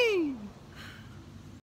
Whee!